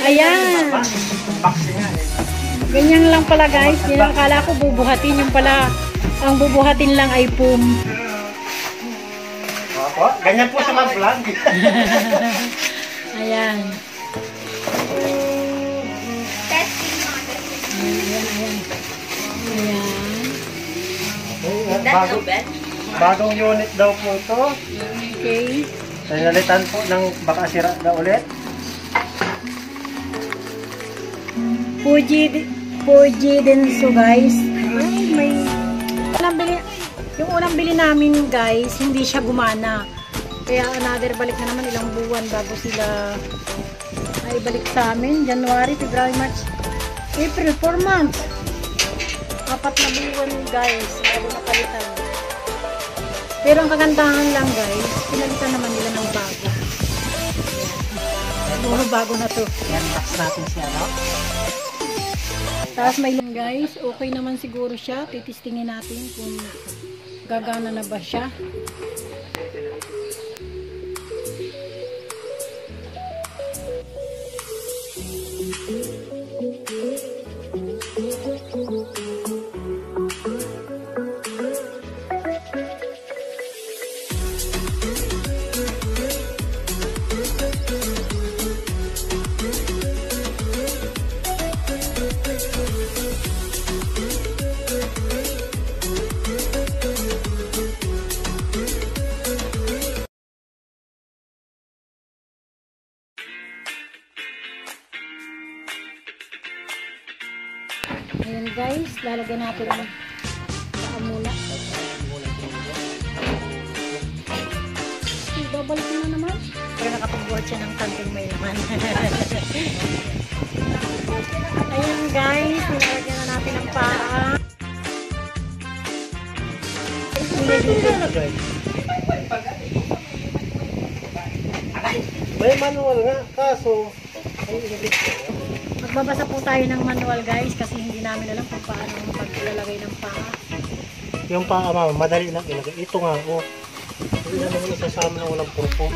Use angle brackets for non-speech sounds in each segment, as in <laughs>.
Ayan. Eh. Ganyan lang pala guys. Yun ang akala ko bubuhatin. Yung pala, ang bubuhatin lang ay pum. Opo, ganyan po sa mga vlog. <laughs> Ayan. Testing. Ayan, Bago, bagong unit daw po ito. Okay. Pinalitan po ng baka sira na ulit. Fuji, di- Fuji Denso guys. Ay, may... Unang bili, yung unang bili namin guys, hindi siya gumana. Kaya another balik na naman ilang buwan bago sila ay balik sa amin. January, February, March, April, 4 months. Apat na buwan guys, bago napalitan. Pero ang kagandahan lang guys, pinalitan naman. Puro bago na to. Yan, box natin siya, no? Tapos may guys, okay naman siguro siya. Titistingin natin kung gagana na ba siya. Lalagyan natin ng paa muna. Babalik na naman. Pero nakapagbuhat siya ng kanting may laman. <laughs> Ayan guys, nilalagyan na natin ng paa. May manual nga, kaso ay inibig ko. Magbabasa po tayo ng manual guys kasi hindi namin alam kung paano paglalagay ng paa. Yung paa mama, madali lang ilagay. Ito nga, oh. Hindi na naman isasama na walang purpo.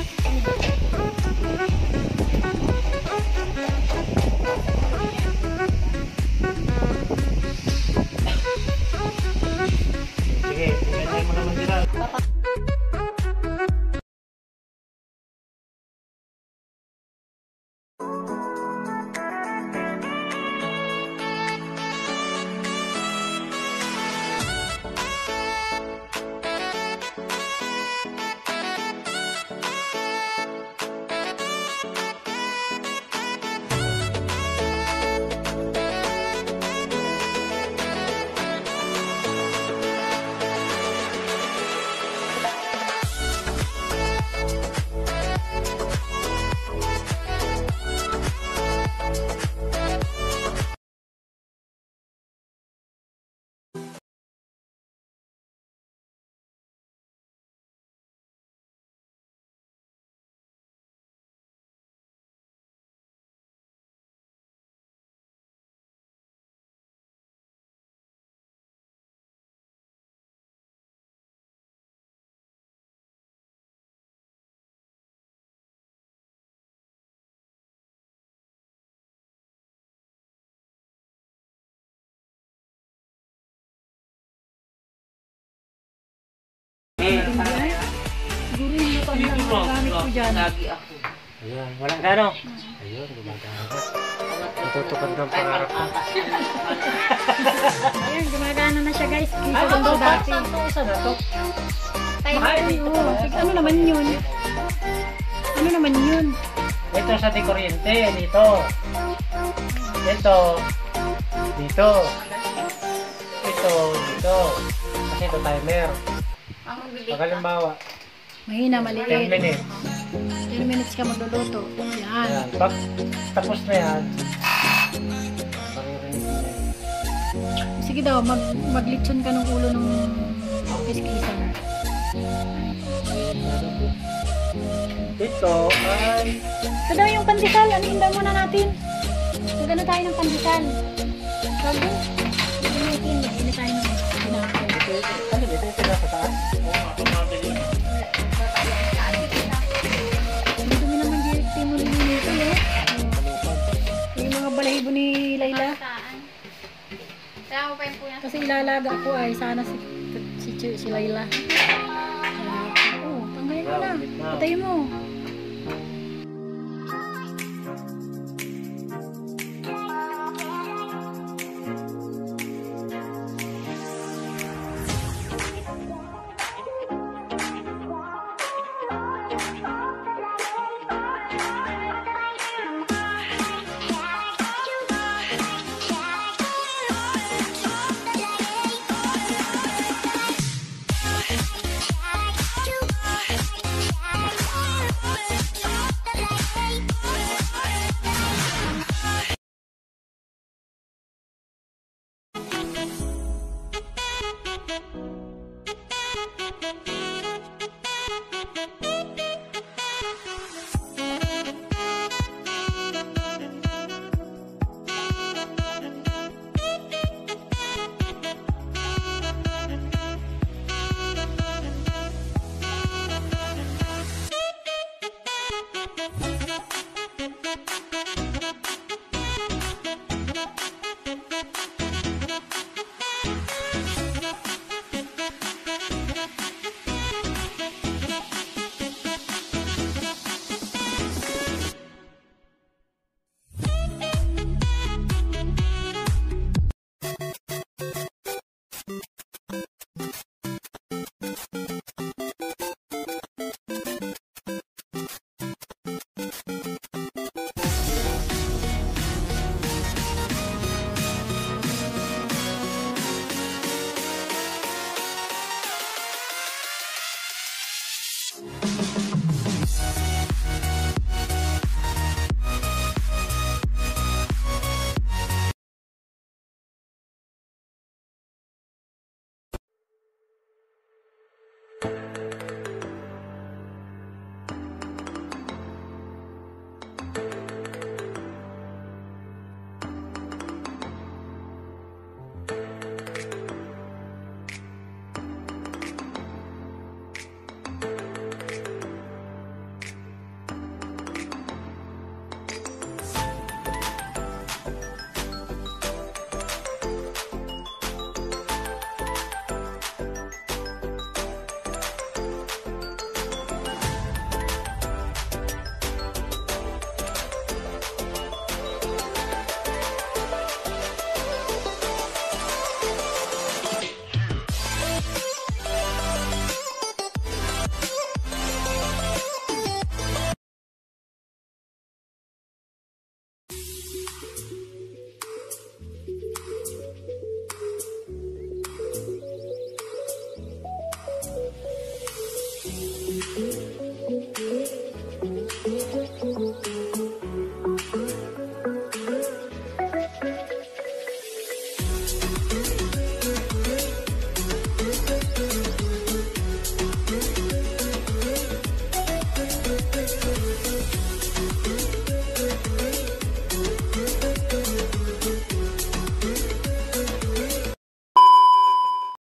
Ang gamit ko dyan. Ayan, walang gano. Ayun, gumagana. Natutupad ng pangarap ko. Ayan, gumagana na siya guys. Kisa doon sa dati. Na to. Ay. Sige, ano naman yun? Ano naman yun? Ito sa di kuryente, dito. Ito. Dito. Ito, dito. Kasi ito timer. Ang. Pag halimbawa, Mahina, 10 maliit. minutes. 10 minutes ka magluluto. Yan. Ayan. Pag tapos na yan, maririnig mo yan. Sige daw, mag maglitson ka ng ulo ng kiskisan. Ito ay Ito daw yung pandesal. Ano daw muna natin? Magano tayo ng pandesal. Sabi? Initin. Ini tayo ng pinakain. ito, ano ito yung taas? Ang dumi kasi ilalaga ko ay sana si si, si, Layla. Oh, tanggalin mo na. Patayin mo.